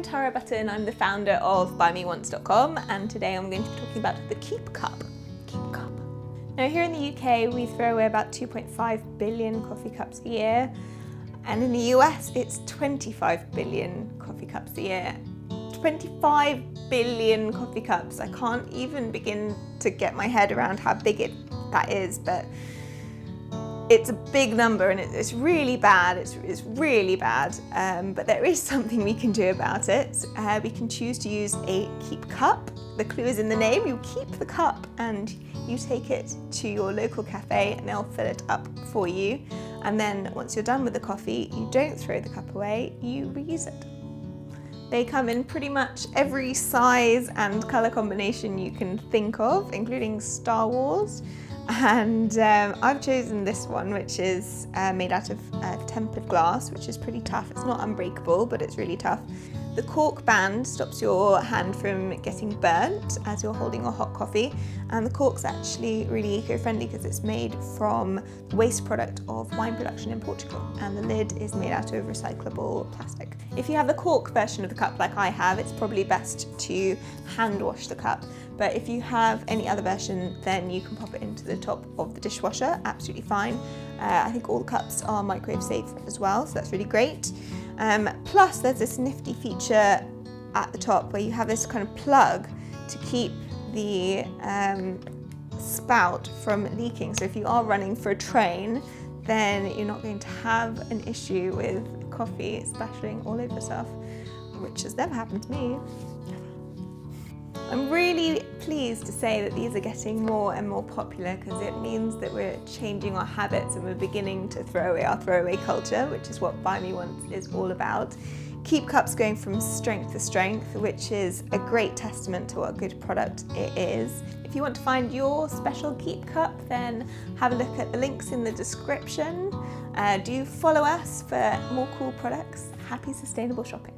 I'm Tara Button, I'm the founder of buymeonce.com and today I'm going to be talking about the KeepCup. Keep Cup. Now here in the UK we throw away about 2.5 billion coffee cups a year and in the US it's 25 billion coffee cups a year. 25 billion coffee cups. I can't even begin to get my head around how big it that is but it's a big number and it's really bad, it's, it's really bad, um, but there is something we can do about it. Uh, we can choose to use a keep cup. The clue is in the name, you keep the cup and you take it to your local cafe and they'll fill it up for you. And then once you're done with the coffee, you don't throw the cup away, you reuse it. They come in pretty much every size and colour combination you can think of, including Star Wars and um, I've chosen this one which is uh, made out of uh, tempered glass which is pretty tough. It's not unbreakable but it's really tough. The cork band stops your hand from getting burnt as you're holding a hot coffee and the cork's actually really eco-friendly because it's made from the waste product of wine production in Portugal and the lid is made out of recyclable plastic. If you have the cork version of the cup like I have it's probably best to hand wash the cup but if you have any other version then you can pop it into the top of the dishwasher, absolutely fine. Uh, I think all the cups are microwave safe as well so that's really great. Um, plus there's this nifty feature at the top where you have this kind of plug to keep the um, spout from leaking. So if you are running for a train, then you're not going to have an issue with coffee splashing all over yourself, which has never happened to me. Pleased to say that these are getting more and more popular because it means that we're changing our habits and we're beginning to throw away our throwaway culture, which is what Buy Me Once is all about. KeepCups going from strength to strength, which is a great testament to what a good product it is. If you want to find your special KeepCup, then have a look at the links in the description. Uh, do follow us for more cool products. Happy sustainable shopping.